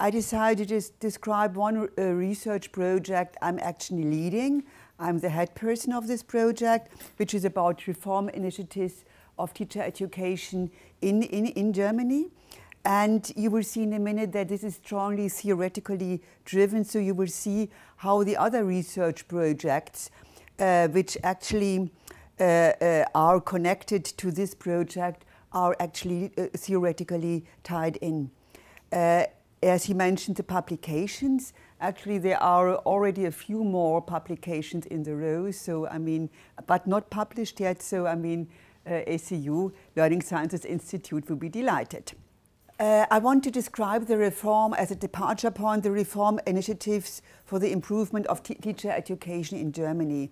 I decided to describe one uh, research project I'm actually leading. I'm the head person of this project, which is about reform initiatives of teacher education in, in, in Germany. And you will see in a minute that this is strongly theoretically driven, so you will see how the other research projects, uh, which actually uh, uh, are connected to this project, are actually uh, theoretically tied in. Uh, as he mentioned, the publications, actually there are already a few more publications in the row, so I mean, but not published yet, so I mean, uh, ACU, Learning Sciences Institute, will be delighted. Uh, I want to describe the reform as a departure point, the reform initiatives for the improvement of teacher education in Germany.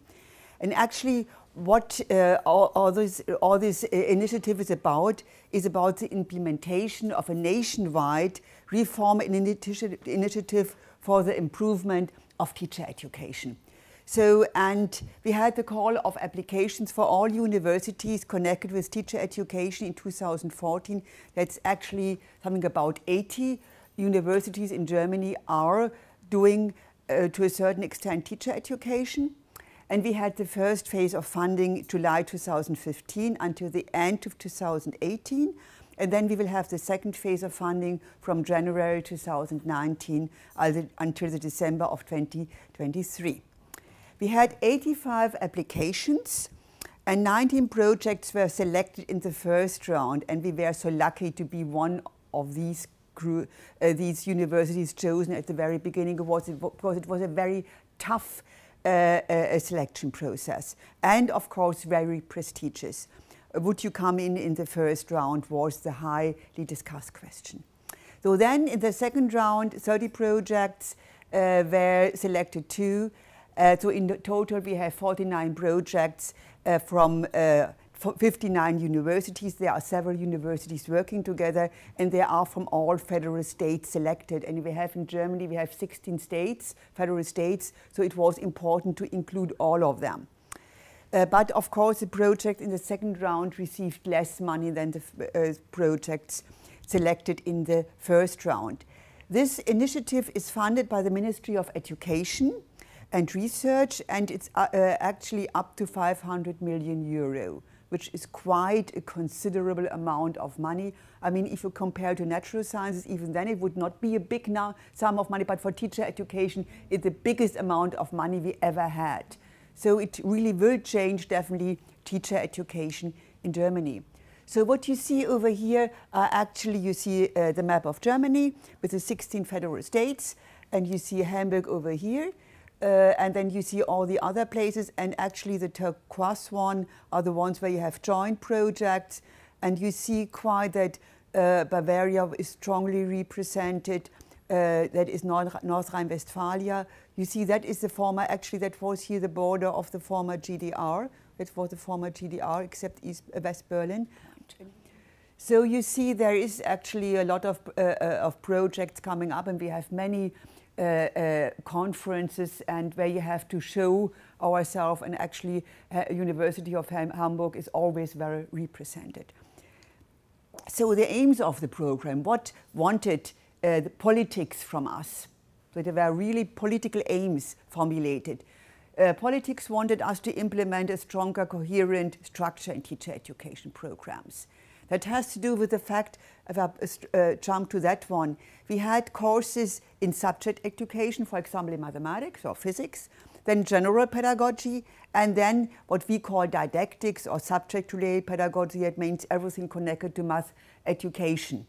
And actually, what uh, all, all, this, all this uh, initiative is about is about the implementation of a nationwide reform initiative for the improvement of teacher education. So, and we had the call of applications for all universities connected with teacher education in 2014. That's actually something about 80 universities in Germany are doing, uh, to a certain extent, teacher education. And we had the first phase of funding July 2015 until the end of 2018. And then we will have the second phase of funding from January 2019 until the December of 2023. We had 85 applications and 19 projects were selected in the first round and we were so lucky to be one of these uh, these universities chosen at the very beginning because it, because it was a very tough uh, a selection process. And of course, very prestigious. Would you come in in the first round was the highly discussed question. So then in the second round, 30 projects uh, were selected too. Uh, so in total, we have 49 projects uh, from uh, 59 universities. There are several universities working together, and they are from all federal states selected. And we have in Germany, we have 16 states, federal states, so it was important to include all of them. Uh, but of course, the project in the second round received less money than the uh, projects selected in the first round. This initiative is funded by the Ministry of Education and Research, and it's uh, uh actually up to 500 million euro which is quite a considerable amount of money. I mean, if you compare to natural sciences, even then it would not be a big now sum of money, but for teacher education, it's the biggest amount of money we ever had. So it really will change definitely teacher education in Germany. So what you see over here are actually you see uh, the map of Germany with the 16 federal states, and you see Hamburg over here. Uh, and then you see all the other places, and actually the turquoise one are the ones where you have joint projects, and you see quite that uh, Bavaria is strongly represented. Uh, that is North, North Rhine-Westphalia. You see that is the former, actually that was here the border of the former GDR. That was the former GDR, except East, uh, West Berlin. So you see there is actually a lot of, uh, uh, of projects coming up, and we have many uh, uh, conferences and where you have to show ourselves and actually uh, University of Ham Hamburg is always very represented. So the aims of the program, what wanted uh, the politics from us? So there were really political aims formulated. Politics wanted us to implement a stronger, coherent structure in teacher education programs. That has to do with the fact, I uh, jump to that one, we had courses in subject education, for example, in mathematics or physics, then general pedagogy, and then what we call didactics or subject-related pedagogy. It means everything connected to math education.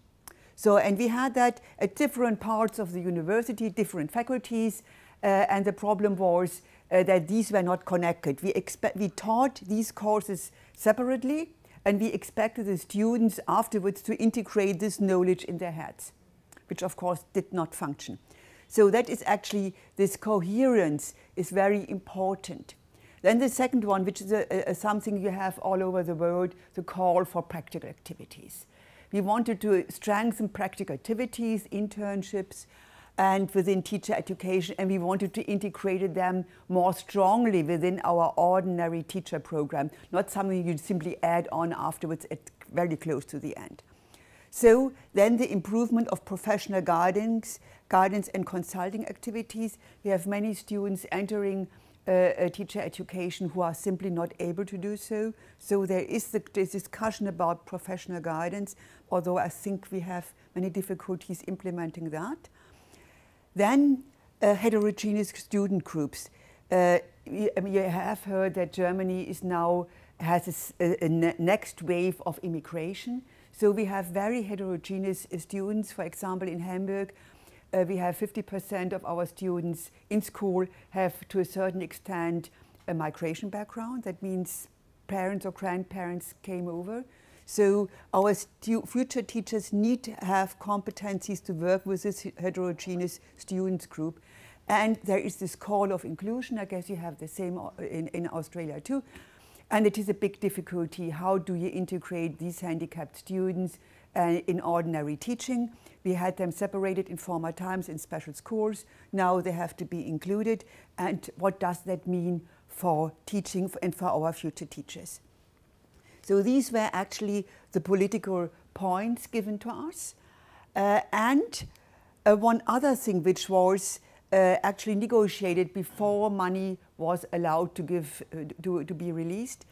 So, and we had that at different parts of the university, different faculties, uh, and the problem was uh, that these were not connected. We, we taught these courses separately, and we expected the students afterwards to integrate this knowledge in their heads, which of course did not function. So that is actually, this coherence is very important. Then the second one, which is a, a, something you have all over the world, the call for practical activities. We wanted to strengthen practical activities, internships, and within teacher education, and we wanted to integrate them more strongly within our ordinary teacher program, not something you simply add on afterwards at very close to the end. So then the improvement of professional guidance, guidance and consulting activities. We have many students entering uh, teacher education who are simply not able to do so. So there is the this discussion about professional guidance, although I think we have many difficulties implementing that. Then uh, heterogeneous student groups. Uh, you, I mean, you have heard that Germany is now has a, a next wave of immigration. So we have very heterogeneous students, for example, in Hamburg, uh, we have 50% of our students in school have, to a certain extent, a migration background. That means parents or grandparents came over. So our future teachers need to have competencies to work with this heterogeneous students group. And there is this call of inclusion. I guess you have the same uh, in, in Australia too. And it is a big difficulty. How do you integrate these handicapped students uh, in ordinary teaching? We had them separated in former times in special schools. Now they have to be included. And what does that mean for teaching and for our future teachers? So these were actually the political points given to us. Uh, and uh, one other thing which was uh, actually negotiated before money was allowed to, give, uh, to, to be released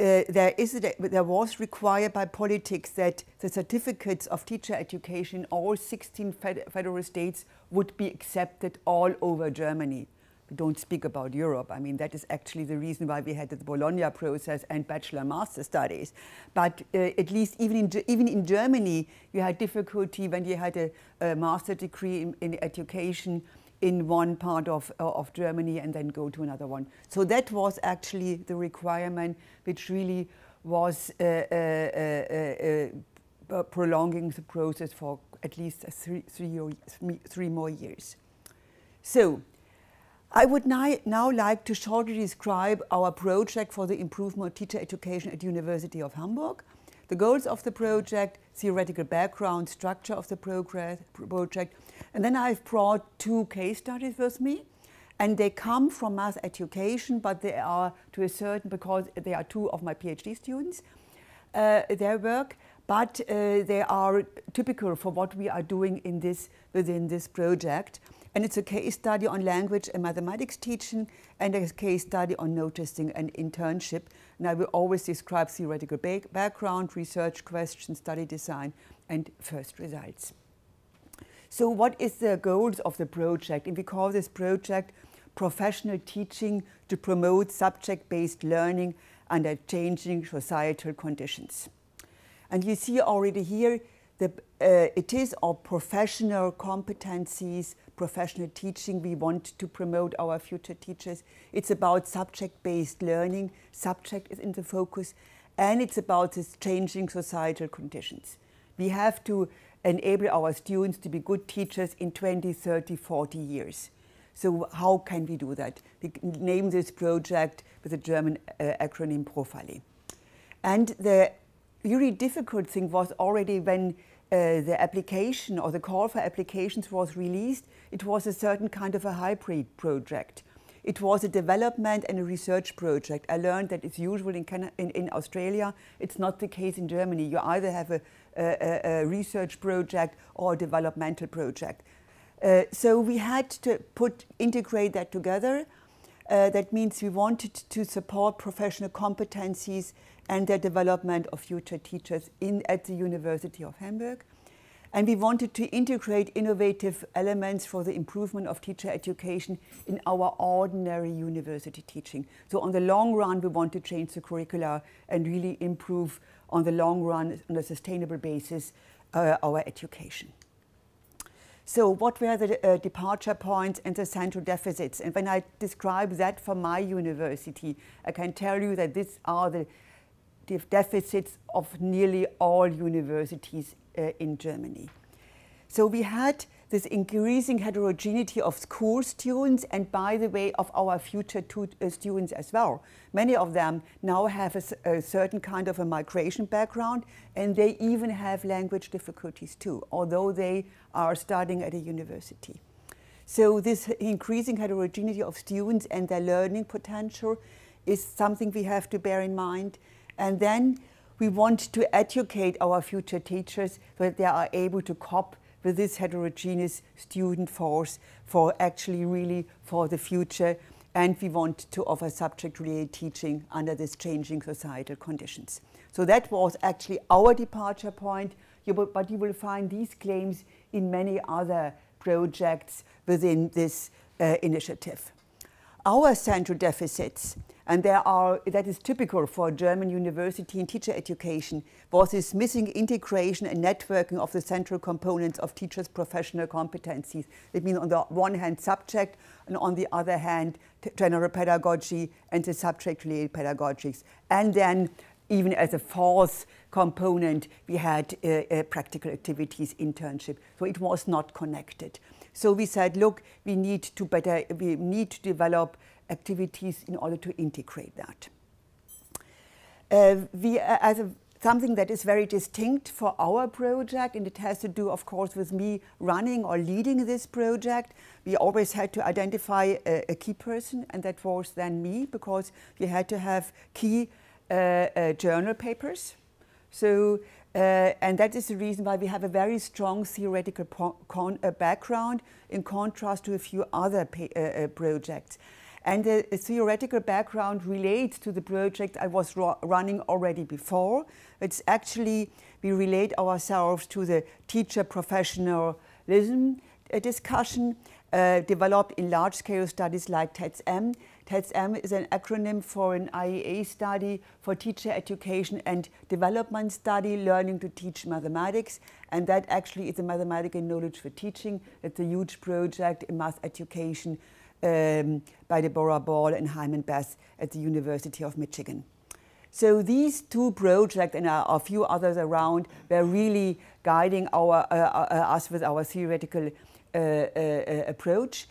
uh, there, is there was required by politics that the certificates of teacher education in all 16 fed federal states would be accepted all over Germany. We don't speak about Europe. I mean, that is actually the reason why we had the Bologna process and bachelor master studies. But uh, at least even in, even in Germany, you had difficulty when you had a, a master degree in, in education in one part of, uh, of Germany and then go to another one. So that was actually the requirement which really was uh, uh, uh, uh prolonging the process for at least three, three, or, three more years. So I would now, like to shortly describe our project for the improvement of teacher education at University of Hamburg. The goals of the project, theoretical background, structure of the project, and then I've brought two case studies with me. And they come from math education, but they are to a certain, because they are two of my PhD students, uh, their work, but uh, they are typical for what we are doing in this, within this project. And it's a case study on language and mathematics teaching and a case study on noticing and internship. And I will always describe theoretical background, research questions, study design, and first results. So what is the goals of the project? And we call this project professional teaching to promote subject-based learning under changing societal conditions. And you see already here that uh, it is our professional competencies, professional teaching we want to promote our future teachers. It's about subject-based learning, subject is in the focus, and it's about this changing societal conditions. We have to enable our students to be good teachers in 20, 30, 40 years. So how can we do that? We name this project with the German uh, acronym PROFALE. And the really difficult thing was already when uh, the application or the call for applications was released, it was a certain kind of a hybrid project. It was a development and a research project. I learned that it's usual in, in, in Australia. It's not the case in Germany. You either have a, a, a research project or a developmental project. Uh, so we had to put integrate that together. Uh, that means we wanted to support professional competencies and the development of future teachers in, at the University of Hamburg. And we wanted to integrate innovative elements for the improvement of teacher education in our ordinary university teaching. So on the long run, we want to change the curricula and really improve on the long run, on a sustainable basis, uh, our education. So what were the uh, departure points and the central deficits? And when I describe that for my university, I can tell you that these are the deficits of nearly all universities uh, in Germany. So we had this increasing heterogeneity of school students and by the way of our future uh, students as well. Many of them now have a, a, certain kind of a migration background and they even have language difficulties too, although they are studying at a university. So this increasing heterogeneity of students and their learning potential is something we have to bear in mind. And then we want to educate our future teachers so that they are able to cope with this heterogeneous student force for actually really for the future. And we want to offer subject-related teaching under these changing societal conditions. So that was actually our departure point, but you will find these claims in many other projects within this uh, initiative. Our central deficits and there are, that is typical for German university and teacher education, was this missing integration and networking of the central components of teachers' professional competencies. It means on the one hand subject, and on the other hand general pedagogy and the subject-related pedagogics. And then even as a fourth component, we had uh, uh, practical activities, internship. So it was not connected. So we said, look, we need to better, we need to develop activities in order to integrate that. Uh, we, uh, as a, something that is very distinct for our project, and it has to do, of course, with me running or leading this project. We always had to identify a, a key person, and that was then me, because we had to have key uh, uh journal papers. So, uh, and that is the reason why we have a very strong theoretical uh, background in contrast to a few other projects. And the theoretical background relates to the project I was running already before. It's actually, we relate ourselves to the teacher professionalism uh, discussion uh, developed in large-scale studies like TEDS-M. TEDS-M is an acronym for an IEA study for teacher education and development study, learning to teach mathematics. And that actually is a mathematical knowledge for teaching. It's a huge project in math education um, by Deborah Ball and Hyman Bass at the University of Michigan. So these two projects and a, few others around were really guiding our, uh, uh, uh us with our theoretical uh, uh approach.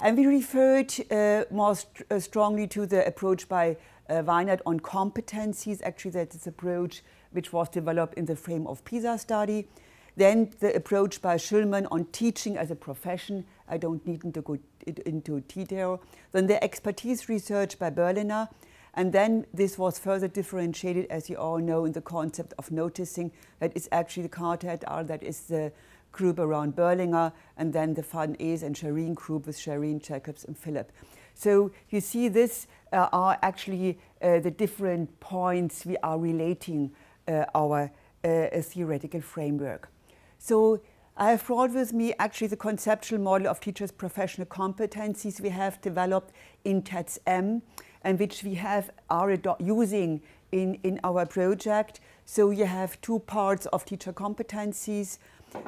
And we referred uh, more st strongly to the approach by Weinert on competencies. Actually, that's this approach which was developed in the frame of PISA study. Then the approach by Shulman on teaching as a profession. I don't need to go into detail. Then the expertise research by Berliner. And then this was further differentiated, as you all know, in the concept of noticing. That is actually the Carter et al. That is the group around Berliner, and then the Van Es and Sherin group with Sherin, Jacobs, and Philipp. So you see, this uh, are actually uh, the different points we are relating uh, our uh, theoretical framework. So I have brought with me actually the conceptual model of teachers' professional competencies we have developed in TEDS-M and which we have are using in, in our project. So you have two parts of teacher competencies.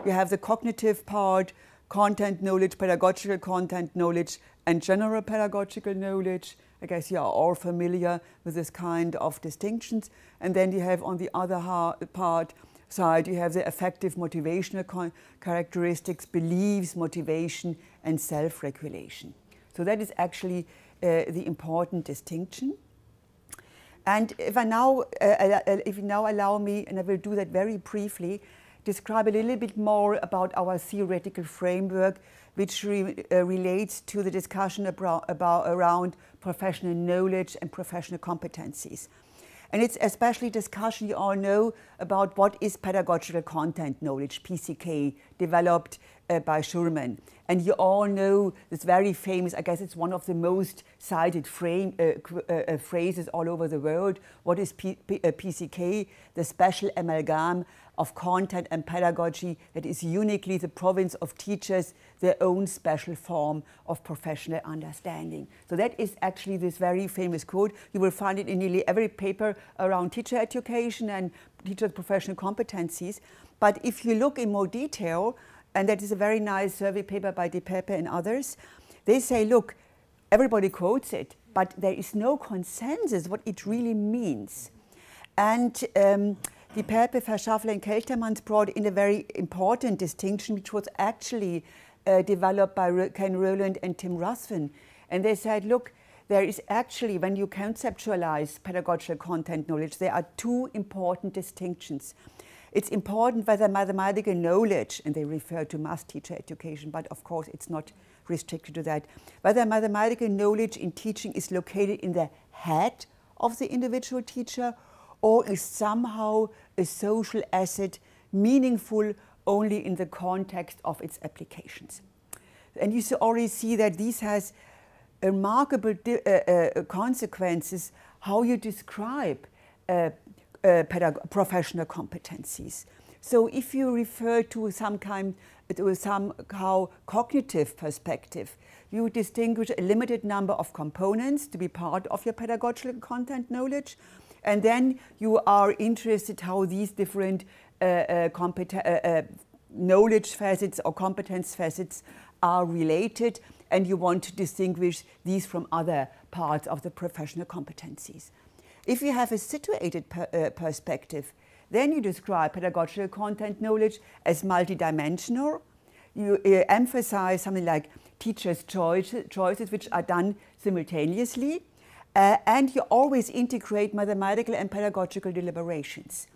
You have the cognitive part, content knowledge, pedagogical content knowledge, and general pedagogical knowledge. I guess you are all familiar with this kind of distinctions. And then you have on the other part side, you have the affective motivational characteristics, beliefs, motivation, and self-regulation. So that is actually uh, the important distinction. And if I now, uh, uh, if you now allow me, and I will do that very briefly, describe a little bit more about our theoretical framework, which re, uh, relates to the discussion about, about, around professional knowledge and professional competencies. And it's especially discussion you all know about what is pedagogical content knowledge, PCK, developed uh, by Shulman. And you all know this very famous, I guess it's one of the most cited frame, uh, uh, uh phrases all over the world. What is P P PCK? Uh, the special amalgam of content and pedagogy that is uniquely the province of teachers, their own special form of professional understanding. So that is actually this very famous quote. You will find it in nearly every paper around teacher education and teacher professional competencies. But if you look in more detail, and that is a very nice survey paper by Depaepe and others, they say, look, everybody quotes it, but there is no consensus what it really means. And um, the Pepe, Verschaffel and Kelchtermans brought in a very important distinction, which was actually uh, developed by Ken Rowland and Tim Ruthven. And they said, look, there is actually, when you conceptualize pedagogical content knowledge, there are two important distinctions. It's important whether mathematical knowledge, and they refer to math teacher education, but of course it's not restricted to that, whether mathematical knowledge in teaching is located in the head of the individual teacher or is somehow a social asset meaningful only in the context of its applications. And you already see that this has remarkable uh, uh, consequences how you describe uh, uh professional competencies. So if you refer to some kind, to somehow cognitive perspective, you distinguish a limited number of components to be part of your pedagogical content knowledge, and then you are interested how these different uh, uh, uh, uh, knowledge facets or competence facets are related, and you want to distinguish these from other parts of the professional competencies. If you have a situated per, uh, perspective, then you describe pedagogical content knowledge as multidimensional. You uh, emphasize something like teachers' choice, choices, which are done simultaneously. Uh, and you always integrate mathematical and pedagogical deliberations.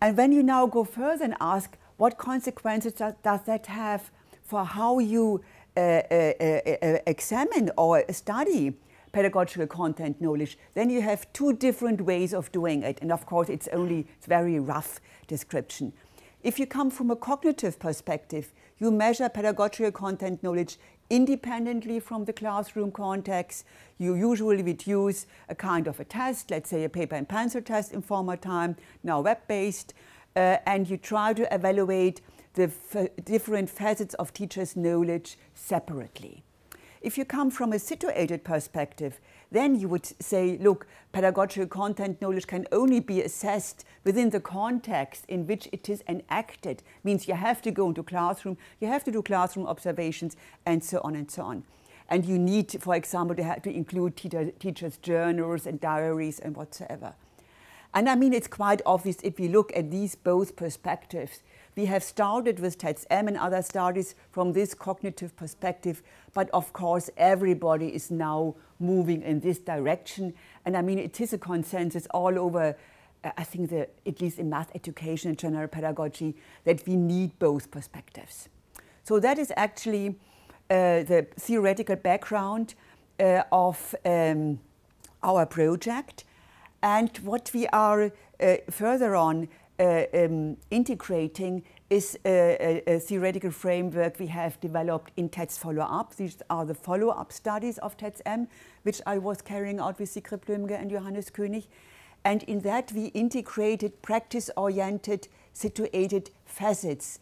And when you now go further and ask, what consequences does, does that have for how you uh, uh, uh, uh examine or study pedagogical content knowledge, then you have two different ways of doing it. And of course, it's only it's very rough description. If you come from a cognitive perspective, you measure pedagogical content knowledge independently from the classroom context. You usually would use a kind of a test, let's say a paper and pencil test in former time, now web-based, uh, and you try to evaluate the different facets of teachers' knowledge separately. If you come from a situated perspective, then you would say, look, pedagogical content knowledge can only be assessed within the context in which it is enacted. Means you have to go into classroom, you have to do classroom observations, and so on and so on. And you need, for example, to, to include teacher, teachers' journals and diaries and whatsoever. And I mean, it's quite obvious if you look at these both perspectives, we have started with TEDS-M and other studies from this cognitive perspective, but of course everybody is now moving in this direction. And I mean, it is a consensus all over, uh, I think, the, at least in math education and general pedagogy, that we need both perspectives. So that is actually uh, the theoretical background uh, of um, our project. And what we are uh, further on Uh, um, integrating is a, a, a, theoretical framework we have developed in TEDS follow-up. These are the follow-up studies of TEDS-M, which I was carrying out with Sigrid Blömeke and Johannes König. And in that we integrated practice-oriented, situated facets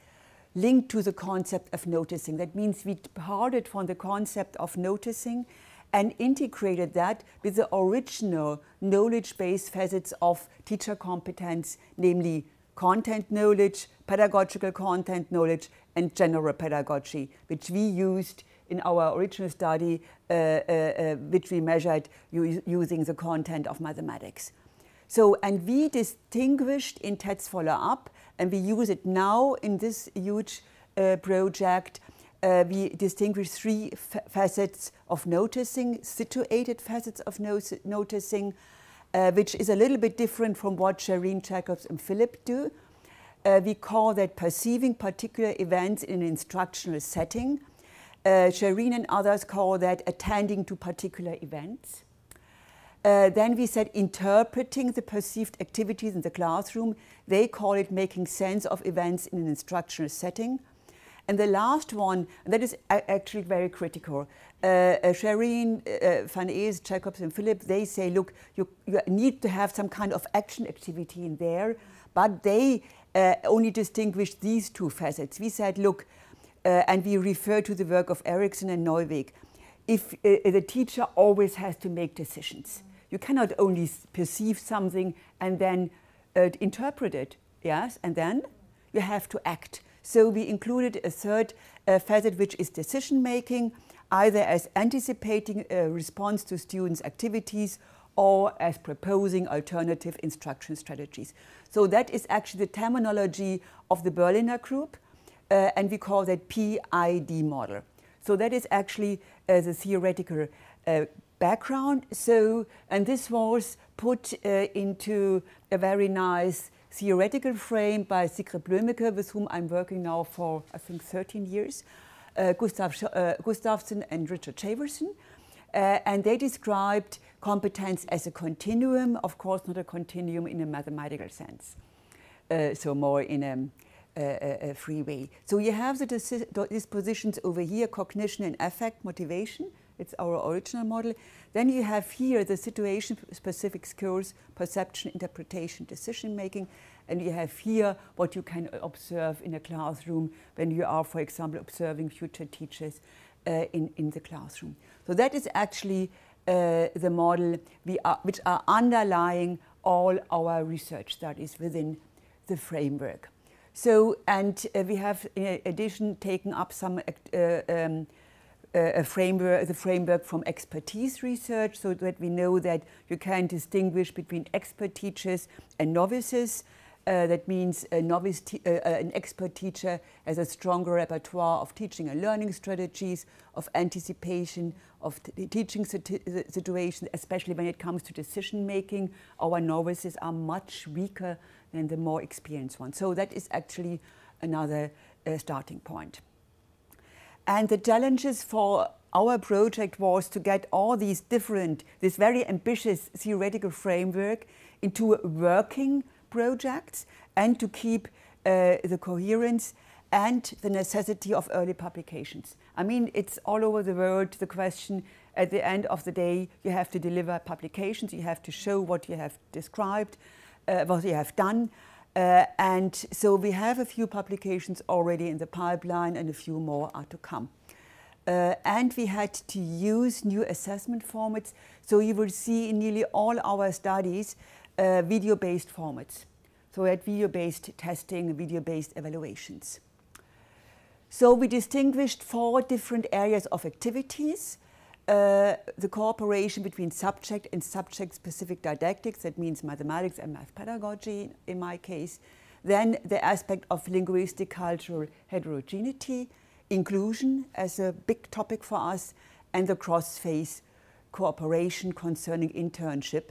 linked to the concept of noticing. That means we departed from the concept of noticing and integrated that with the original knowledge-based facets of teacher competence, namely content knowledge, pedagogical content knowledge, and general pedagogy, which we used in our original study, uh, uh, uh, which we measured using the content of mathematics. So, and we distinguished in TEDS follow-up, and we use it now in this huge uh, project, uh, we distinguish three facets of noticing, situated facets of no noticing, uh, which is a little bit different from what Sherin Jacobs and Philipp do. Uh, we call that perceiving particular events in an instructional setting. Uh, Sherin and others call that attending to particular events. Uh, then we said interpreting the perceived activities in the classroom. They call it making sense of events in an instructional setting. And the last one, that is actually very critical, uh, uh, Sherin, uh, Van Es, Jacobs and Philipp, they say, look, you, you, need to have some kind of action activity in there, but they uh, only distinguish these two facets. We said, look, uh, and we refer to the work of Erikson and Neuweg, if uh, the teacher always has to make decisions. You cannot only perceive something and then interpret it, yes, and then you have to act. So we included a third uh, facet, which is decision making, either as anticipating a response to students' activities or as proposing alternative instruction strategies. So that is actually the terminology of the Berliner group, uh, and we call that PID model. So that is actually uh, the theoretical uh, background. So, and this was put uh, into a very nice theoretical frame by Sigrid Blömeke, with whom I'm working now for, I think, 13 years, uh, Gustav, uh, Gustafsson and Richard Shavelson. Uh, and they described competence as a continuum, of course, not a continuum in a mathematical sense, uh, so more in a, a, a, free way. So you have the dispositions over here cognition and affect, motivation. It's our original model. Then you have here the situation specific skills, perception, interpretation, decision making. And you have here what you can observe in a classroom when you are, for example, observing future teachers uh, in, in the classroom. So that is actually uh, the model are, which are underlying all our research studies within the framework. So, and uh, we have in addition taken up some uh, um, a framework, the framework from expertise research so that we know that you can distinguish between expert teachers and novices. Uh, that means novice, uh, uh, an expert teacher has a stronger repertoire of teaching and learning strategies, of anticipation, of teaching situations, especially when it comes to decision making. Our novices are much weaker than the more experienced ones. So that is actually another uh, starting point. And the challenges for our project was to get all these different, this very ambitious theoretical framework into working projects and to keep uh, the coherence and the necessity of early publications. I mean, it's all over the world, the question at the end of the day, you have to deliver publications, you have to show what you have described, uh, what you have done. Uh, and so we have a few publications already in the pipeline and a few more are to come. Uh, and we had to use new assessment formats. So you will see in nearly all our studies uh, video-based formats. So we had video-based testing, video-based evaluations. So we distinguished four different areas of activities. Uh, the cooperation between subject and subject-specific didactics, that means mathematics and math pedagogy in my case. Then the aspect of linguistic cultural heterogeneity, inclusion as a big topic for us, and the cross-phase cooperation concerning internship.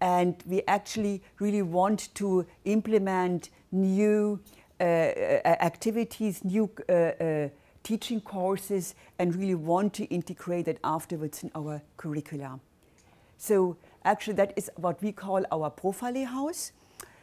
And we actually really want to implement new uh, uh activities, new uh, uh teaching courses and really want to integrate it afterwards in our curricula. So actually that is what we call our profile house.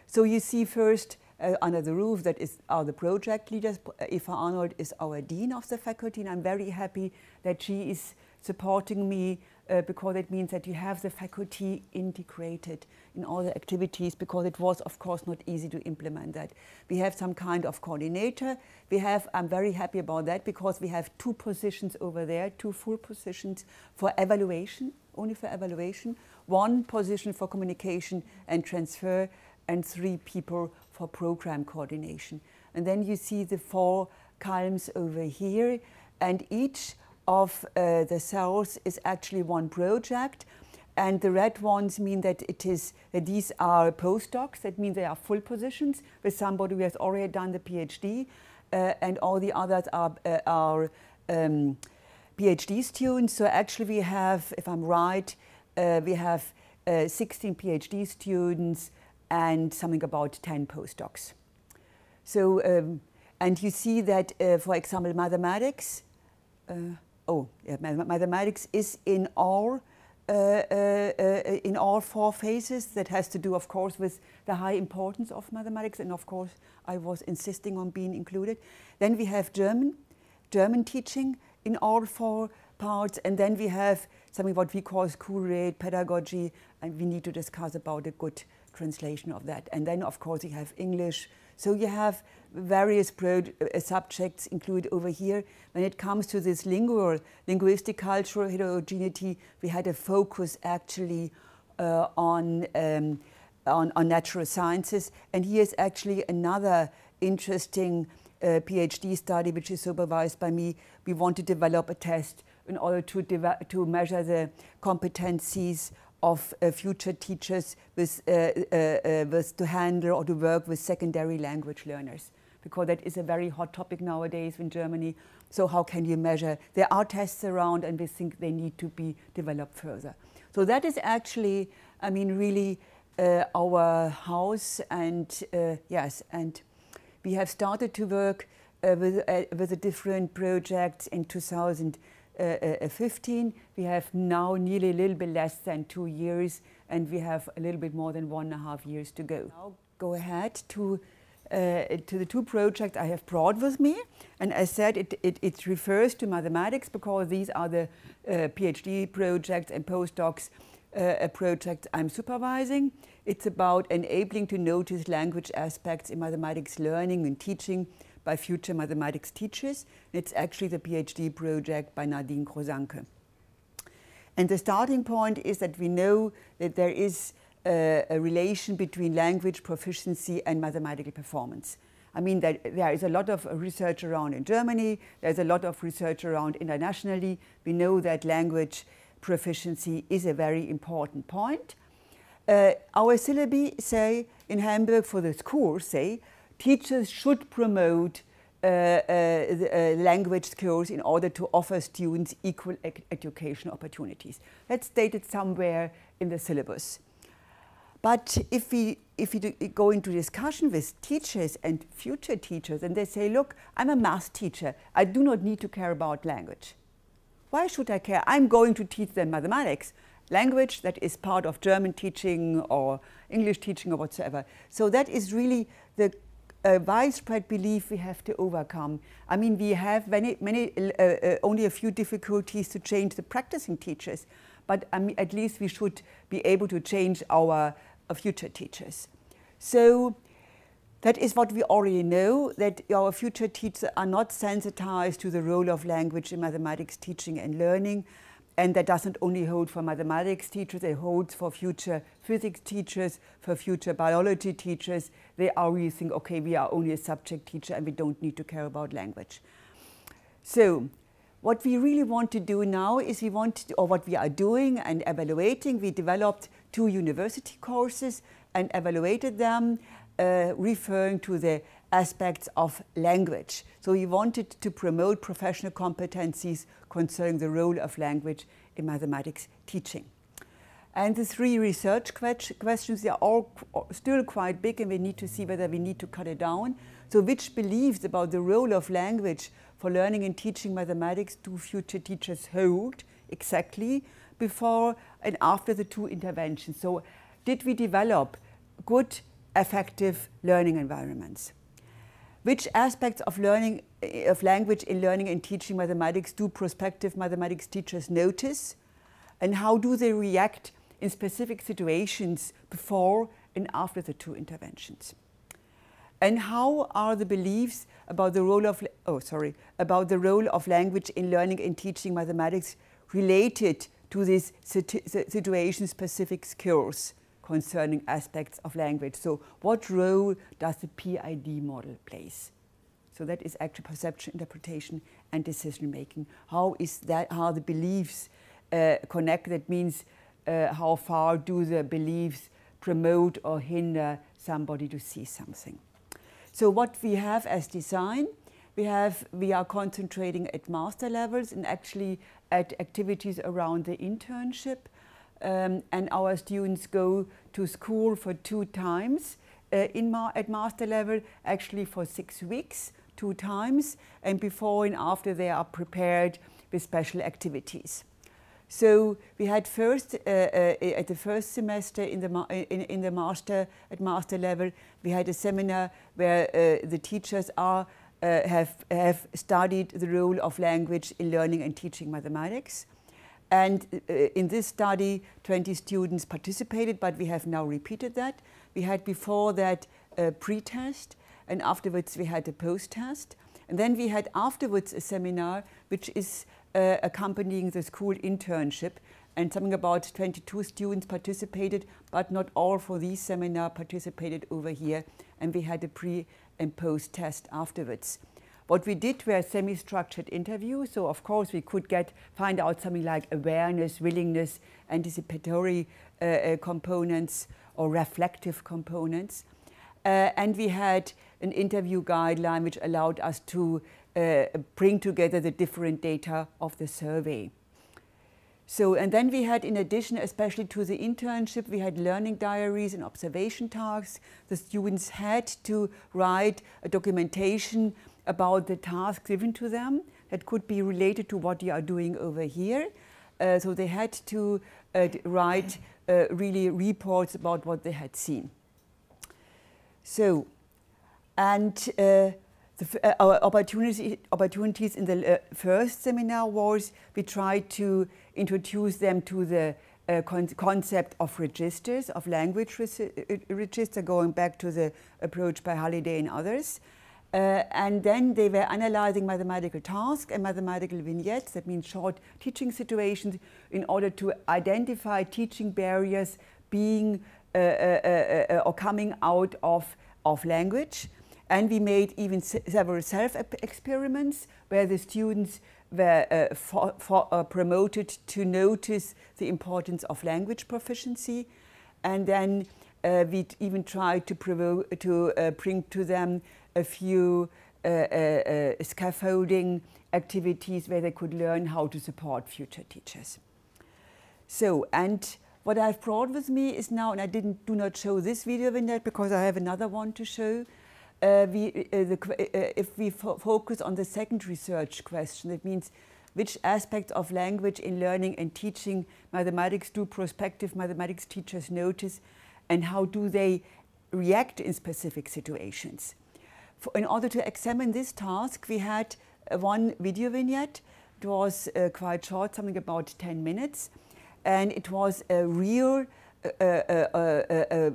So you see first uh, under the roof that is are the project leaders. Eva Arnold is our dean of the faculty and I'm very happy that she is supporting me uh, because it means that you have the faculty integrated in all the activities because it was of course not easy to implement that. We have some kind of coordinator. We have, I'm very happy about that because we have two positions over there, two full positions for evaluation, only for evaluation, one position for communication and transfer and three people for program coordination. And then you see the four columns over here and each of uh, the cells is actually one project. And the red ones mean that it is that these are postdocs. That means they are full positions with somebody who has already done the PhD, uh, and all the others are uh, are um, PhD students. So actually, we have, if I'm right, uh, we have uh, 16 PhD students and something about 10 postdocs. So, um, and you see that, uh, for example, mathematics oh, yeah, mathematics is in all uh, uh, uh, in all four phases. That has to do, of course, with the high importance of mathematics, and of course, I was insisting on being included. Then we have German, German teaching in all four parts, and then we have something what we call school rate pedagogy, and we need to discuss about a good translation of that. And then, of course, you have English, so you have various uh, subjects included over here. When it comes to this lingual, linguistic cultural heterogeneity, we had a focus actually uh, on, um, on, on, natural sciences. And here's actually another interesting uh, PhD study, which is supervised by me. We want to develop a test in order to, to measure the competencies of uh, future teachers with, uh, uh, uh, with to handle or to work with secondary language learners because that is a very hot topic nowadays in Germany. So how can you measure? There are tests around and we think they need to be developed further. So that is actually, I mean, really uh, our house and uh, yes, and we have started to work with, with the different projects in 2000. Uh, 15. We have now nearly a little bit less than two years, and we have a little bit more than one and a half years to go. Now go ahead to, uh, to the two projects I have brought with me. And as said, it, it, it refers to mathematics because these are the uh, PhD projects and postdocs uh, projects I'm supervising. It's about enabling to notice language aspects in mathematics learning and teaching by future mathematics teachers. It's actually the PhD project by Nadine Krosanke. And the starting point is that we know that there is a, a relation between language proficiency and mathematical performance. I mean, that there is a lot of research around in Germany, there's a lot of research around internationally. We know that language proficiency is a very important point. Uh, our syllabi say in Hamburg for this course say teachers should promote uh, uh, the, uh, language skills in order to offer students equal education opportunities. That's stated somewhere in the syllabus. But if we, if we go into discussion with teachers and future teachers and they say, look, I'm a math teacher, I do not need to care about language. Why should I care? I'm going to teach them mathematics, language that is part of German teaching or English teaching or whatsoever. So that is really the a widespread belief we have to overcome. I mean, we have many, many uh, uh, only a few difficulties to change the practicing teachers, but mean, at least we should be able to change our uh, future teachers. So that is what we already know, that our future teachers are not sensitized to the role of language in mathematics teaching and learning, and that doesn't only hold for mathematics teachers, it holds for future physics teachers, for future biology teachers. They are really think, okay, we are only a subject teacher and we don't need to care about language. So what we really want to do now is we want to, or what we are doing and evaluating, we developed two university courses and evaluated them, uh, referring to the aspects of language. So we wanted to promote professional competencies concerning the role of language in mathematics teaching. And the three research questions, they are all still quite big and we need to see whether we need to cut it down. So which beliefs about the role of language for learning and teaching mathematics do future teachers hold exactly before and after the two interventions? So did we develop good, effective learning environments? Which aspects of learning eh, of language in learning and teaching mathematics do prospective mathematics teachers notice? And how do they react in specific situations before and after the two interventions? And how are the beliefs about the role of oh sorry about the role of language in learning and teaching mathematics related to these situation specific skills concerning aspects of language. So what role does the PID model plays? So that is actually perception, interpretation, and decision making. How is that, how the beliefs uh, connect? That means uh, how far do the beliefs promote or hinder somebody to see something. So what we have as design, we have we are concentrating at master levels and actually at activities around the internship um, and our students go to school for two times uh, in ma at master level, actually for six weeks, two times, and before and after they are prepared with special activities. So we had first, uh, uh, at the first semester in the, in, in, the master, at master level, we had a seminar where uh, the teachers are, uh, have, have studied the role of language in learning and teaching mathematics. And uh, in this study, 20 students participated, but we have now repeated that. We had before that a pre-test, and afterwards we had a post-test. And then we had afterwards a seminar, which is uh, accompanying the school internship. And something about 22 students participated, but not all for this seminar participated over here. And we had a pre and post test afterwards. What we did were semi-structured interviews, so of course we could get find out something like awareness, willingness, anticipatory uh, uh, components or reflective components. Uh, and we had an interview guideline which allowed us to uh, bring together the different data of the survey. So, and then we had, in addition, especially to the internship, we had learning diaries and observation tasks. The students had to write a documentation about the task given to them. that could be related to what you are doing over here. Uh, so they had to uh, write uh, really reports about what they had seen. So, and uh, the, our opportunity, opportunities in the first seminar was we tried to introduce them to the uh, con concept of registers, of language register, going back to the approach by Halliday and others. Uh, and then they were analyzing mathematical tasks and mathematical vignettes, that means short teaching situations, in order to identify teaching barriers being uh, uh, uh, uh or coming out of, of language. And we made even several self-experiments where the students were for, for, uh, promoted to notice the importance of language proficiency. And then we even tried to, to bring to them a few uh, uh, scaffolding activities where they could learn how to support future teachers. So, and what I've brought with me is now, and I didn't do not show this video vignette because I have another one to show. Uh, we, uh, the, uh, if we fo focus on the second research question, it means which aspects of language in learning and teaching mathematics do prospective mathematics teachers notice and how do they react in specific situations. For, in order to examine this task, we had uh, one video vignette. It was uh, quite short, something about 10 minutes, and it was a real uh,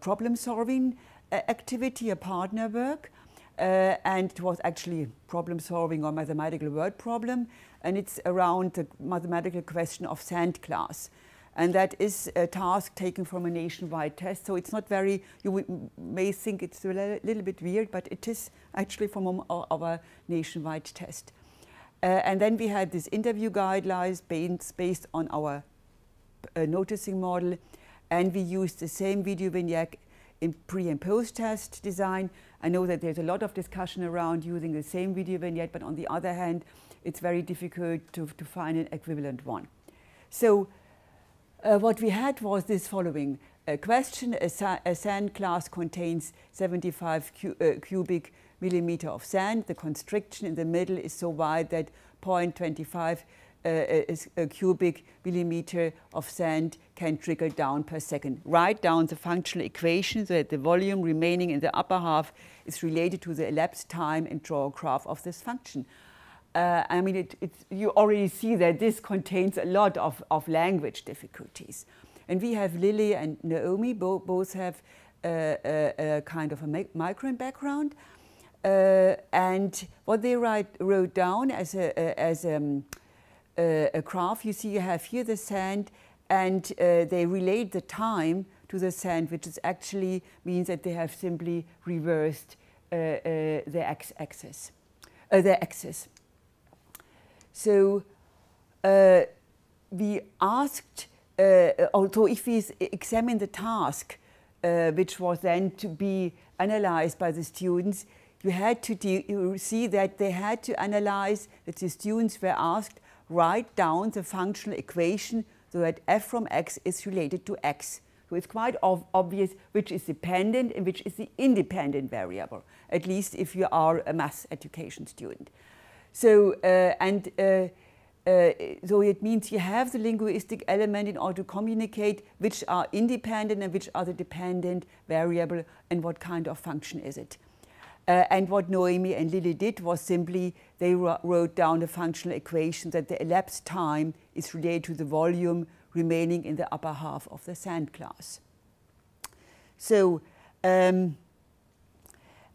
problem solving activity, a partner work, uh, and it was actually problem solving or mathematical word problem, and it's around the mathematical question of sand glass. And that is a task taken from a nationwide test. So it's not very, you may think it's a little bit weird, but it is actually from our, nationwide test. Uh, and then we had this interview guidelines based, based on our uh, noticing model. And we used the same video vignette in pre and post test design. I know that there's a lot of discussion around using the same video vignette, but on the other hand, it's very difficult to, to find an equivalent one. So uh, what we had was this following question. A, sa a sand glass contains 75 cu uh, cubic millimeter of sand. The constriction in the middle is so wide that 0.25 uh, a cubic millimeter of sand can trickle down per second. Write down the functional equation so that the volume remaining in the upper half is related to the elapsed time and draw a graph of this function. Uh, I mean, it, you already see that this contains a lot of, of language difficulties. And we have Lily and Naomi, bo both have uh, a, a, kind of a migrant background. Uh, and what they write, wrote down as a, as um, uh, a graph. You see you have here the sand and uh, they relate the time to the sand, which is actually means that they have simply reversed uh, uh, the x-axis, uh, their axis. So uh, we asked, although if we examine the task, which was then to be analyzed by the students, you had to you see that they had to analyze that the students were asked write down the functional equation so that f from x is related to x. So it's quite ob obvious which is dependent and which is the independent variable, at least if you are a math education student. So, uh, and uh, uh, so it means you have the linguistic element in order to communicate which are independent and which are the dependent variable and what kind of function is it. Uh, and what Noemi and Lily did was simply they wrote down a functional equation that the elapsed time is related to the volume remaining in the upper half of the sand glass. So, um,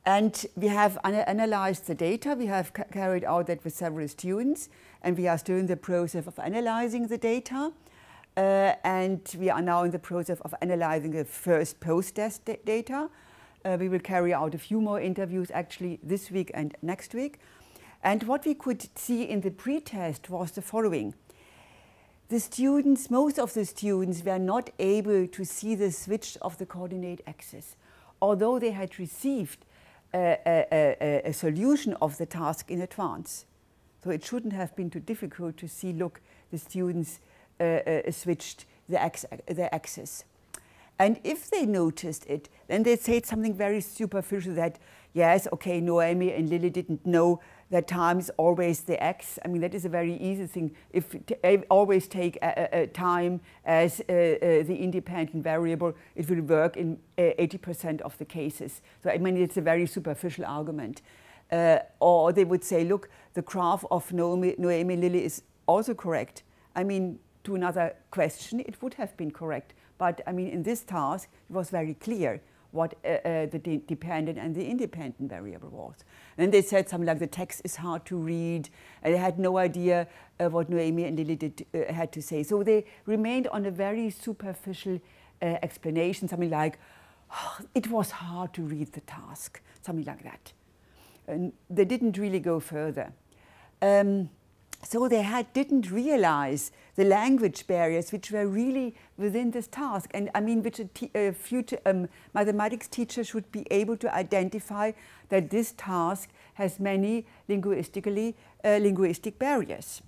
and we have ana analyzed the data. We have ca carried out that with several students, and we are still in the process of analyzing the data. Uh, and we are now in the process of analyzing the first post-test data. Uh, we will carry out a few more interviews actually this week and next week. And what we could see in the pre-test was the following. The students, most of the students were not able to see the switch of the coordinate axis, although they had received a, a, a, solution of the task in advance. So it shouldn't have been too difficult to see, look, the students uh, uh, switched the, ax the axis. And if they noticed it, then they said something very superficial that, yes, okay, Noemi and Lily didn't know that time is always the x. I mean, that is a very easy thing. If I always take a, a time as uh, uh, the independent variable, it will work in 80% uh, of the cases. So I mean, it's a very superficial argument. Uh, or they would say, look, the graph of Noemi, Noemi Lilly is also correct. I mean, to another question, it would have been correct. But I mean, in this task, it was very clear what uh, uh, the de dependent and the independent variable was. And they said something like the text is hard to read. And they had no idea uh, what Noemi and Lily did, uh, had to say. So they remained on a very superficial uh, explanation, something like, oh, it was hard to read the task, something like that. And they didn't really go further. Um, so they had, didn't realize the language barriers which were really within this task. And I mean, which a, future um, mathematics teacher should be able to identify that this task has many linguistically uh, linguistic barriers.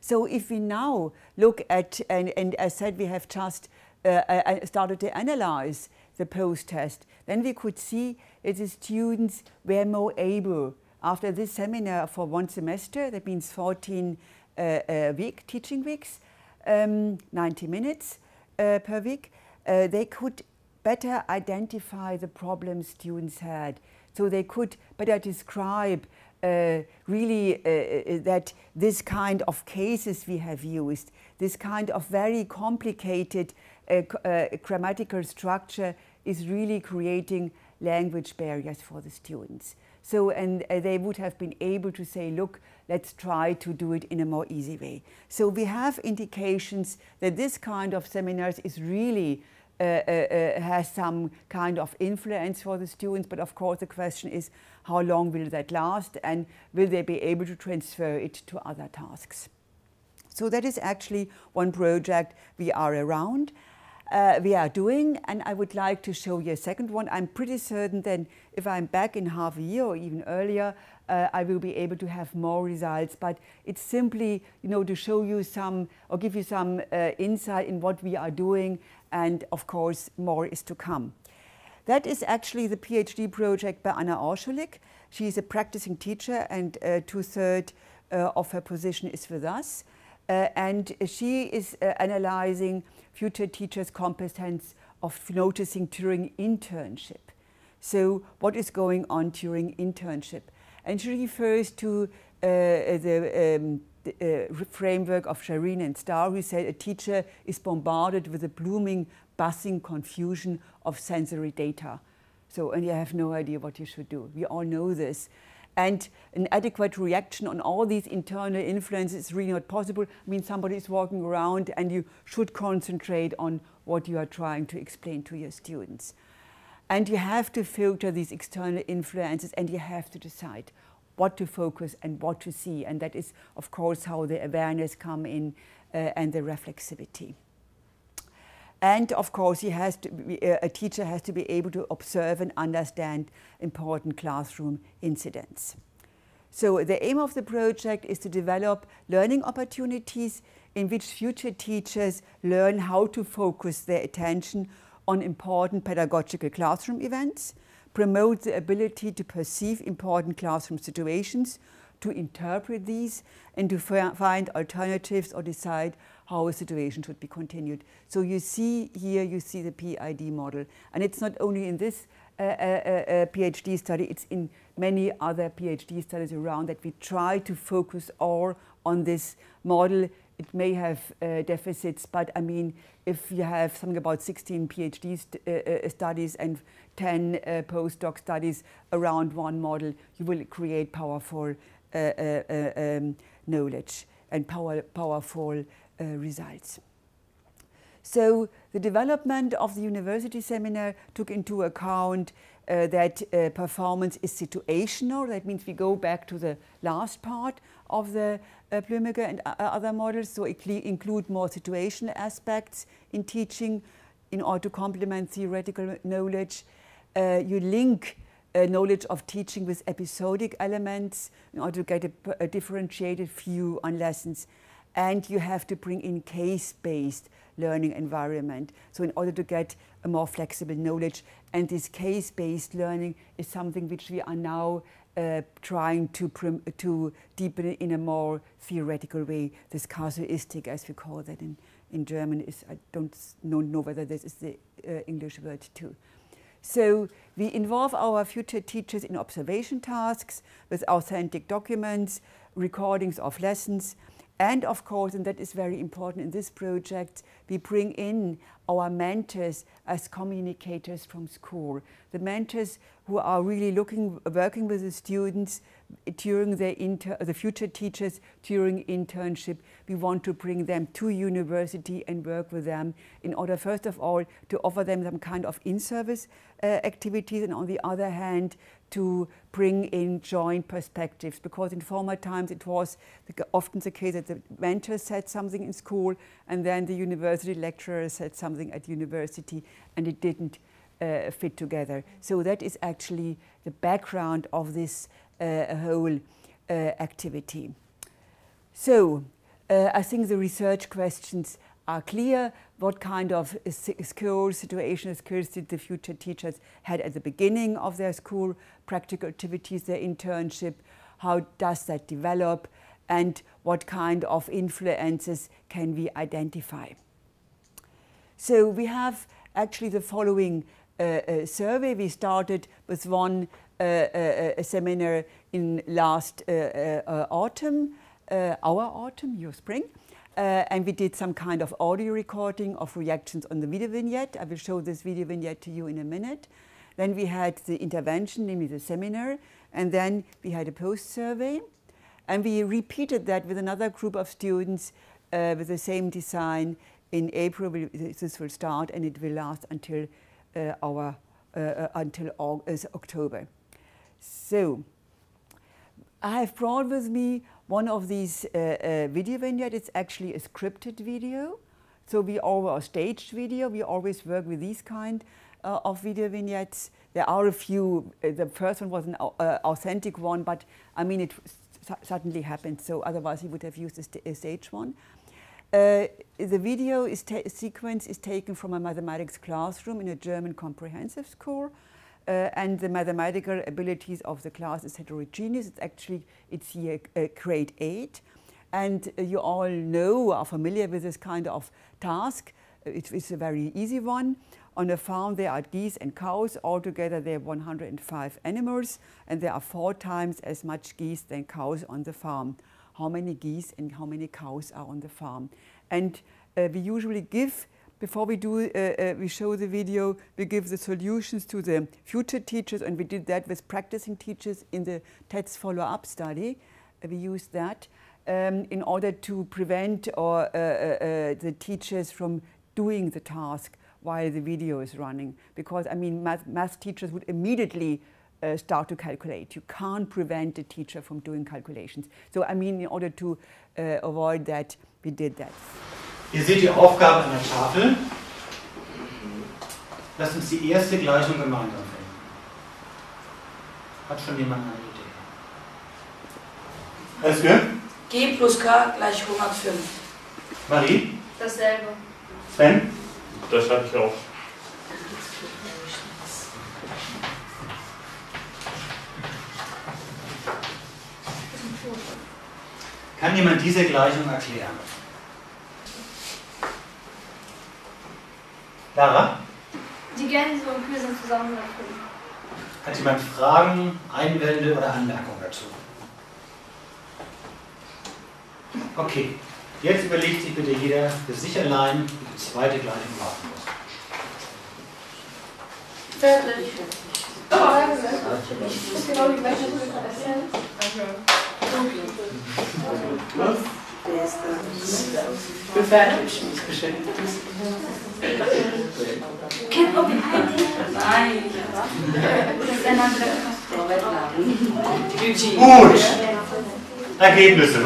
So if we now look at, and, and as said, we have just uh, uh started to analyze the post-test, then we could see that the students were more able after this seminar for one semester, that means 14 uh, uh, week teaching weeks, um, 90 minutes uh, per week, uh, they could better identify the problems students had. So they could better describe uh, really uh, that this kind of cases we have used, this kind of very complicated grammatical structure is really creating language barriers for the students. So, and uh, they would have been able to say, look, let's try to do it in a more easy way. So we have indications that this kind of seminars is really uh, uh, uh, has some kind of influence for the students, but of course the question is how long will that last and will they be able to transfer it to other tasks. So that is actually one project we are around uh, we are doing. And I would like to show you a second one. I'm pretty certain that if I'm back in half a year or even earlier, uh, I will be able to have more results. But it's simply, you know, to show you some or give you some uh, insight in what we are doing. And of course, more is to come. That is actually the PhD project by Anna Orschulik. She is a practicing teacher and uh, two-thirds uh, of her position is with us. Uh, and she is uh, analyzing future teachers' competence of noticing during internship. So what is going on during internship? And she refers to uh, the, um, the uh, framework of Sherin and Star, who said a teacher is bombarded with a blooming, buzzing confusion of sensory data. So, and you have no idea what you should do. We all know this and an adequate reaction on all these internal influences is really not possible. I mean, somebody is walking around and you should concentrate on what you are trying to explain to your students. And you have to filter these external influences and you have to decide what to focus and what to see. And that is, of course, how the awareness come in uh, and the reflexivity. And of course, he has to be, uh, a teacher has to be able to observe and understand important classroom incidents. So the aim of the project is to develop learning opportunities in which future teachers learn how to focus their attention on important pedagogical classroom events, promote the ability to perceive important classroom situations, to interpret these, and to find alternatives or decide how a situation should be continued. So you see here, you see the PID model. And it's not only in this uh, uh, uh, PhD study, it's in many other PhD studies around that we try to focus all on this model. It may have uh, deficits, but I mean, if you have something about 16 PhD st uh, uh, studies and 10 postdoc studies around one model, you will create powerful um, knowledge and power, powerful uh, results. So the development of the university seminar took into account uh, that uh, performance is situational. That means we go back to the last part of the uh, and uh, other models. So include more situational aspects in teaching in order to complement theoretical knowledge. Uh, you link uh, knowledge of teaching with episodic elements in order to get a, a differentiated view on lessons and you have to bring in case-based learning environment. So in order to get a more flexible knowledge, and this case-based learning is something which we are now uh, trying to, to deepen in a more theoretical way, this casuistic, as we call that in, in German, is I don't know, know whether this is the uh, English word too. So we involve our future teachers in observation tasks with authentic documents, recordings of lessons, and of course, and that is very important in this project, we bring in our mentors as communicators from school. The mentors who are really looking, working with the students during their inter, the future teachers during internship. We want to bring them to university and work with them in order, first of all, to offer them some kind of in-service uh, activities, and on the other hand, to bring in joint perspectives because in former times it was often the case that the mentor said something in school and then the university lecturer said something at university and it didn't uh, fit together. So that is actually the background of this uh, whole uh, activity. So uh, I think the research questions are clear. What kind of skills, situational skills did the future teachers had at the beginning of their school practical activities, their internship? How does that develop? And what kind of influences can we identify? So we have actually the following uh, uh, survey. We started with one uh, uh seminar in last uh, uh, autumn, our autumn, your spring, uh, and we did some kind of audio recording of reactions on the video vignette. I will show this video vignette to you in a minute. Then we had the intervention, namely the seminar, and then we had a post-survey. And we repeated that with another group of students uh, with the same design. In April, this will start and it will last until uh, our uh, uh until August, October. So I have brought with me one of these uh, uh, video vignettes. It's actually a scripted video. So we always staged video. We always work with these kind uh, of video vignettes. There are a few. Uh, the first one was an uh, authentic one, but I mean it suddenly happened. So otherwise he would have used a, st a one. Uh, the video is sequence is taken from a mathematics classroom in a German comprehensive school. Uh, and the mathematical abilities of the class is heterogeneous. It's actually, it's uh, grade 8. And uh, you all know, are familiar with this kind of task. It, it's a very easy one. On a farm there are geese and cows. Altogether there are 105 animals and there are four times as much geese than cows on the farm. How many geese and how many cows are on the farm? And uh, we usually give before we do, uh, uh, we show the video, we give the solutions to the future teachers, and we did that with practicing teachers in the TEDS follow-up study. Uh, we used that um, in order to prevent or uh, uh, uh, the teachers from doing the task while the video is running. Because, I mean, math, math teachers would immediately start to calculate. You can't prevent a teacher from doing calculations. So, I mean, in order to avoid that, we did that. Ihr seht die Aufgabe an der Tafel. Lasst uns die erste Gleichung gemeinsam finden. Hat schon jemand eine Idee? Alles gut? G plus K gleich 105. Marie? Dasselbe. Sven? Das habe ich auch. Kann jemand diese Gleichung erklären? Lara? Die Gänse und Kühe sind zusammen Hat jemand Fragen, Einwände oder Anmerkungen dazu? Okay, jetzt überlegt sich bitte jeder für sich allein, wie die zweite Gleichung warten muss. Fertig. Das ist genau die gleiche Sache. Was? Befertigt. Kennt ob ID? Nein. Das ist ein anderer Gut. Ergebnisse.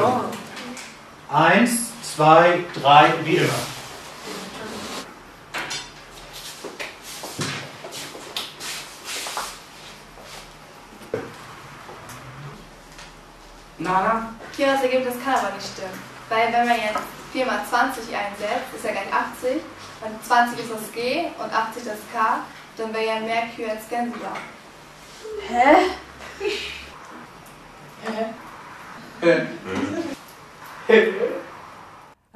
Eins, zwei, drei, wie immer. Nana? Ja, das Ergebnis kann aber nicht stimmen. Weil wenn man jetzt 4 mal 20 einsetzt, ist ja gleich 80. Und 20 ist das G und 80 das K. Dann wäre ja mehr Q als Gänseblauch. Hä?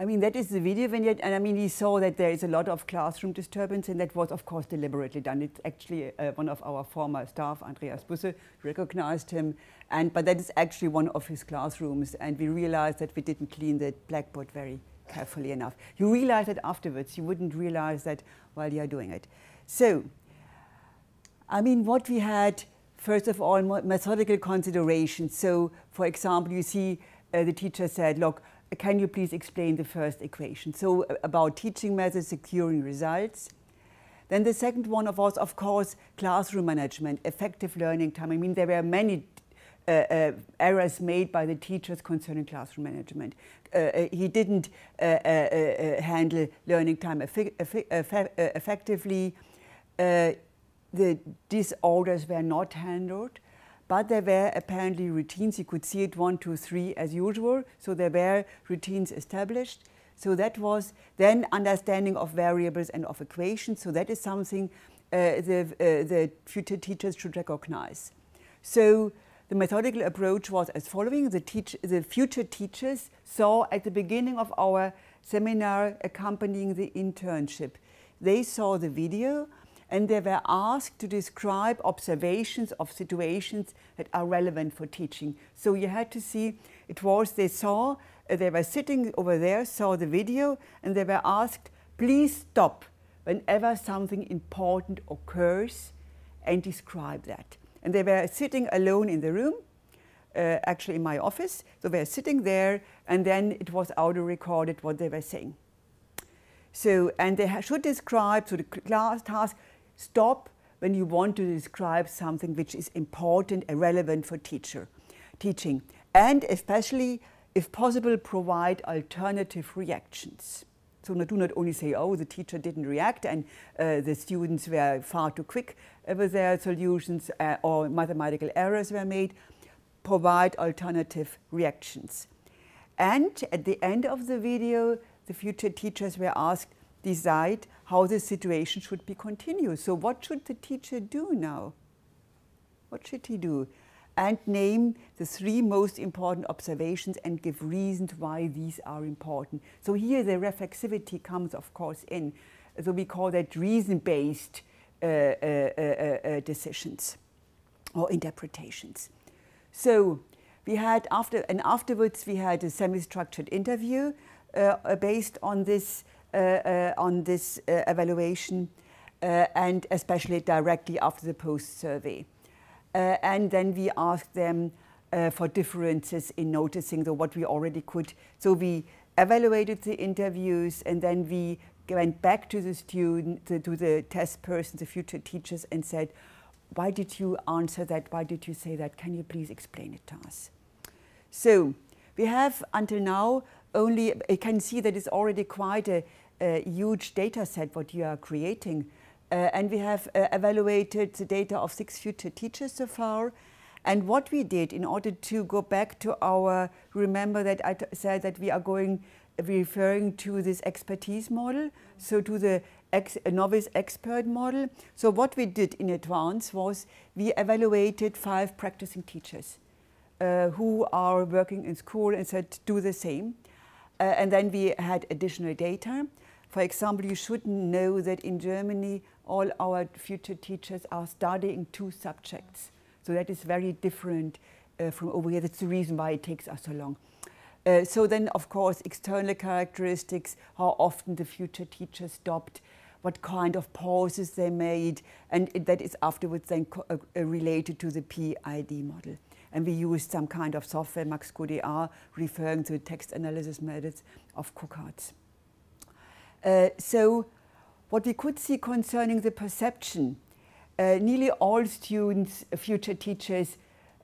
I mean, that is the video vignette, and I mean, we saw that there is a lot of classroom disturbance, and that was, of course, deliberately done. It's actually uh, one of our former staff, Andreas Busse, recognized him, and but that is actually one of his classrooms, and we realized that we didn't clean the blackboard very carefully enough. You realize that afterwards. You wouldn't realize that while you are doing it. So, I mean, what we had, first of all, methodical considerations. So, for example, you see uh, the teacher said, look, can you please explain the first equation? So uh, about teaching methods securing results. Then the second one of was, of course, classroom management, effective learning time. I mean, there were many uh, uh, errors made by the teachers concerning classroom management. Uh, uh he didn't uh, handle learning time effectively. the disorders were not handled. But there were apparently routines. You could see it one, two, three as usual. So there were routines established. So that was then understanding of variables and of equations. So that is something uh, the, uh, the future teachers should recognize. So the methodical approach was as following. The, teach, the future teachers saw at the beginning of our seminar accompanying the internship. They saw the video and they were asked to describe observations of situations that are relevant for teaching. So you had to see, it was they saw, uh, they were sitting over there, saw the video, and they were asked, please stop whenever something important occurs and describe that. And they were sitting alone in the room, uh, actually in my office. So they were sitting there, and then it was audio recorded what they were saying. So, and they should describe, so the class task Stop when you want to describe something which is important and relevant for teacher, teaching. And especially, if possible, provide alternative reactions. So do not only say, oh, the teacher didn't react and uh, the students were far too quick with their solutions uh, or mathematical errors were made, provide alternative reactions. And at the end of the video, the future teachers were asked, decide how the situation should be continued. So what should the teacher do now? What should he do? And name the three most important observations and give reasons why these are important. So here the reflexivity comes, of course, in. So we call that reason-based uh, uh, uh, uh decisions or interpretations. So we had after, and afterwards we had a semi-structured interview uh, based on this uh, uh, Uh, uh, on this uh, evaluation uh, and especially directly after the post-survey. and then we asked them for differences in noticing the, what we already could. So we evaluated the interviews and then we went back to the student, to, to the test person, the future teachers, and said, why did you answer that? Why did you say that? Can you please explain it to us? So we have until now only, you can see that it's already quite a huge data set what you are creating. Uh, and we have uh, evaluated the data of six future teachers so far. And what we did in order to go back to our, remember that I said that we are going, referring to this expertise model, so to the ex novice expert model. So what we did in advance was we evaluated five practicing teachers uh, who are working in school and said do the same. Uh, and then we had additional data. For example, you should know that in Germany, all our future teachers are studying two subjects. So that is very different uh, from over here. That's the reason why it takes us so long. Uh, so then, of course, external characteristics, how often the future teachers stopped, what kind of pauses they made, and it, that is afterwards then uh, uh, related to the PID model and we used some kind of software, MAXQDA, referring to text analysis methods of Kuckartz. Uh, so what we could see concerning the perception, uh, nearly all students, future teachers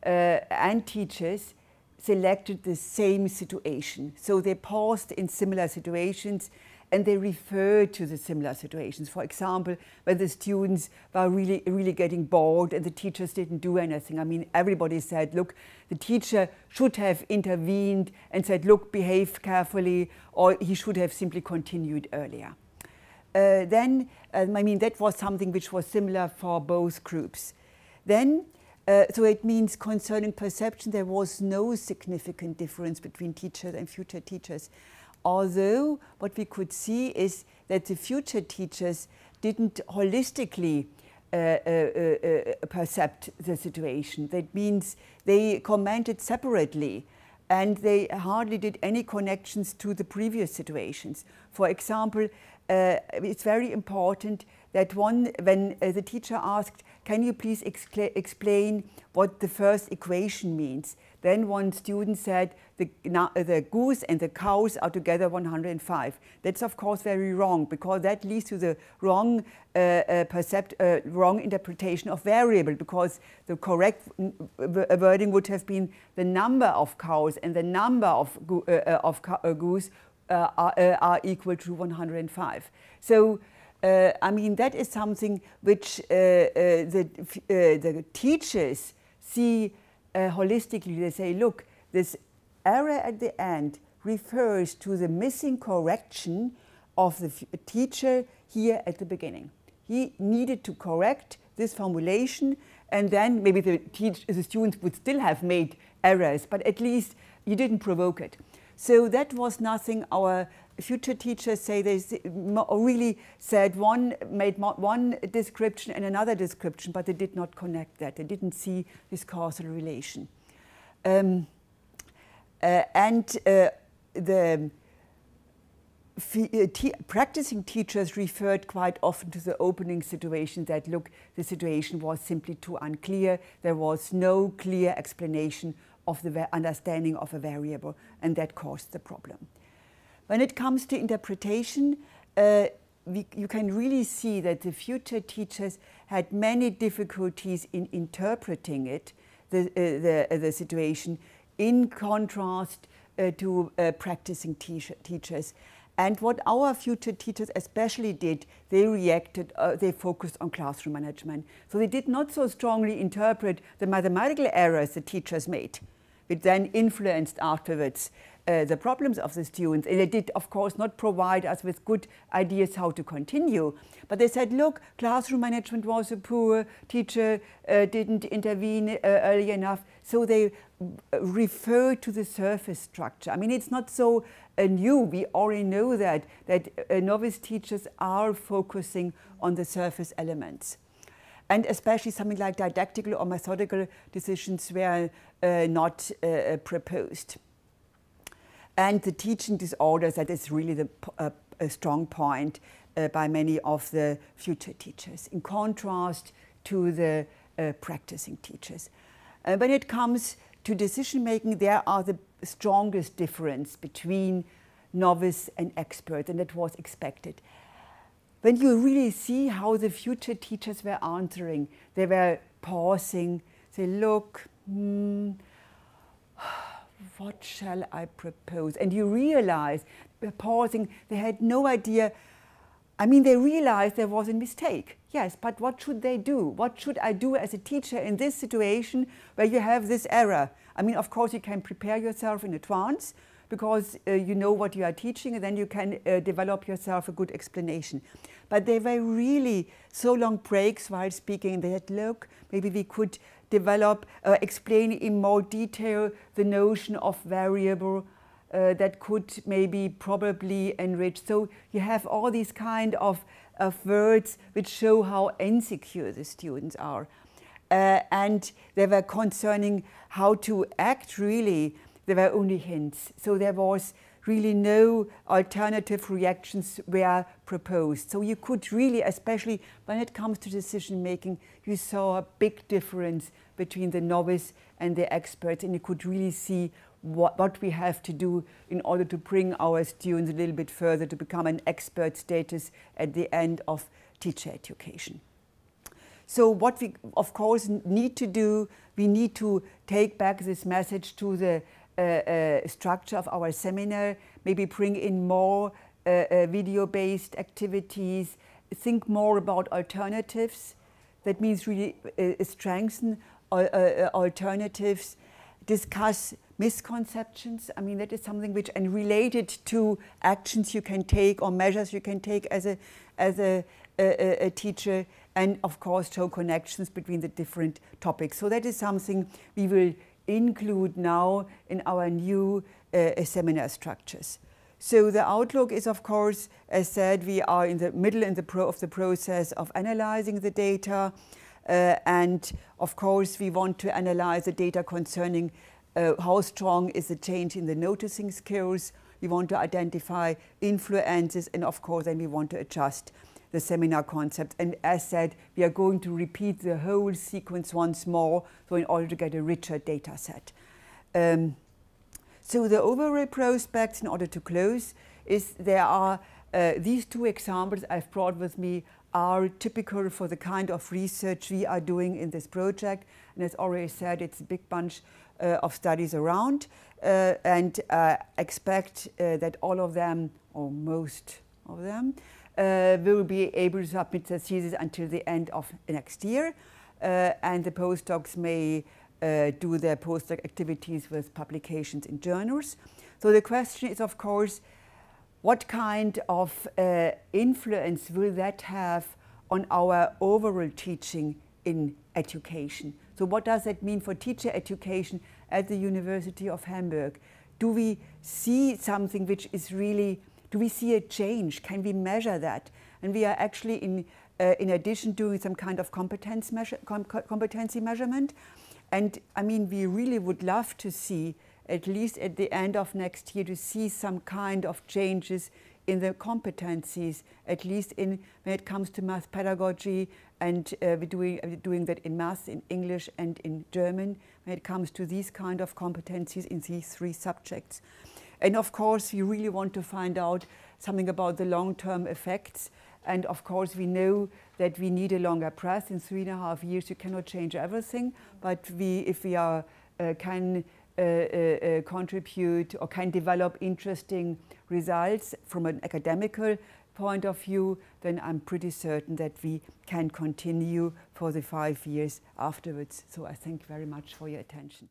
uh, and teachers selected the same situation. So they paused in similar situations and they refer to the similar situations. For example, when the students were really, really getting bored and the teachers didn't do anything. I mean, everybody said, look, the teacher should have intervened and said, look, behave carefully, or he should have simply continued earlier. Uh, then, um, I mean, that was something which was similar for both groups. Then, uh, so it means concerning perception, there was no significant difference between teachers and future teachers. Although what we could see is that the future teachers didn't holistically uh, uh, uh, percept the situation. That means they commented separately and they hardly did any connections to the previous situations. For example, uh, it's very important that one, when uh, the teacher asked, can you please explain what the first equation means? Then one student said, the, the goose and the cows are together 105. That's of course very wrong because that leads to the wrong, uh, uh, percept, uh, wrong interpretation of variable because the correct wording would have been the number of cows and the number of, go uh, uh, of uh, are, uh, are, equal to 105. So uh, I mean that is something which uh, the, the teachers see holistically. They say, look, this error at the end refers to the missing correction of the teacher here at the beginning. He needed to correct this formulation and then maybe the, the students would still have made errors, but at least you didn't provoke it. So that was nothing our future teachers say they really said one made one description and another description, but they did not connect that. They didn't see this causal relation. Um, uh, and uh, the uh, practicing teachers referred quite often to the opening situation that, look, the situation was simply too unclear. There was no clear explanation of the understanding of a variable, and that caused the problem. When it comes to interpretation, uh, we, you can really see that the future teachers had many difficulties in interpreting it, the, uh, the, the situation, in contrast uh, to uh, practicing teachers. And what our future teachers especially did, they reacted, uh, they focused on classroom management. So they did not so strongly interpret the mathematical errors the teachers made, which then influenced afterwards uh, the problems of the students. And they did, of course, not provide us with good ideas how to continue. But they said, look, classroom management was poor, teacher uh, didn't intervene uh, early enough. So they uh, refer to the surface structure. I mean, it's not so uh, new. We already know that, that uh, novice teachers are focusing on the surface elements and especially something like didactical or methodical decisions were uh, not uh, proposed. And the teaching disorders, that is really the, uh, a strong point uh, by many of the future teachers, in contrast to the uh, practicing teachers. Uh, when it comes to decision making, there are the strongest difference between novice and expert, and that was expected. When you really see how the future teachers were answering, they were pausing, they look, hmm, what shall I propose? And you realize, pausing, they had no idea. I mean, they realized there was a mistake. Yes, but what should they do? What should I do as a teacher in this situation where you have this error? I mean, of course, you can prepare yourself in advance because uh, you know what you are teaching and then you can uh, develop yourself a good explanation. But they were really so long breaks while speaking. They had, look, maybe we could develop, uh, explain in more detail the notion of variable uh, that could maybe probably enrich. So you have all these kind of, of words which show how insecure the students are. Uh, and they were concerning how to act really. There were only hints. So there was really no alternative reactions were proposed. So you could really, especially when it comes to decision making, you saw a big difference between the novice and the experts, and you could really see what, what we have to do in order to bring our students a little bit further to become an expert status at the end of teacher education. So what we, of course, need to do, we need to take back this message to the structure of our seminar, maybe bring in more uh, uh, video-based activities, think more about alternatives. That means really uh, strengthen alternatives, discuss misconceptions. I mean, that is something which, and related to actions you can take or measures you can take as a, as a, a, a teacher, and of course, show connections between the different topics. So that is something we will include now in our new uh, seminar structures. So the outlook is, of course, as said, we are in the middle in the pro of the process of analyzing the data. Uh, and of course, we want to analyze the data concerning uh, how strong is the change in the noticing skills. We want to identify influences, and of course, then we want to adjust the seminar concept. And as said, we are going to repeat the whole sequence once more, so in order to get a richer data set. Um, so the overall prospects, in order to close, is there are uh, these two examples I've brought with me are typical for the kind of research we are doing in this project. And as already said, it's a big bunch uh, of studies around uh, and uh, expect uh, that all of them, or most of them, uh, will be able to submit their thesis until the end of next year. Uh, and the postdocs may uh, do their postdoc activities with publications in journals. So the question is, of course, what kind of uh, influence will that have on our overall teaching in education? So what does that mean for teacher education at the University of Hamburg? Do we see something which is really do we see a change? Can we measure that? And we are actually, in, uh, in addition, doing some kind of competence measure, com competency measurement. And I mean, we really would love to see, at least at the end of next year, to see some kind of changes in the competencies, at least in when it comes to math pedagogy, and uh, we're doing, doing that in math, in English, and in German, when it comes to these kind of competencies in these three subjects. And of course, we really want to find out something about the long-term effects. And of course, we know that we need a longer press. In three and a half years, you cannot change everything. But we, if we are, uh, can uh, uh, uh contribute or can develop interesting results from an academical point of view, then I'm pretty certain that we can continue for the five years afterwards. So I thank very much for your attention.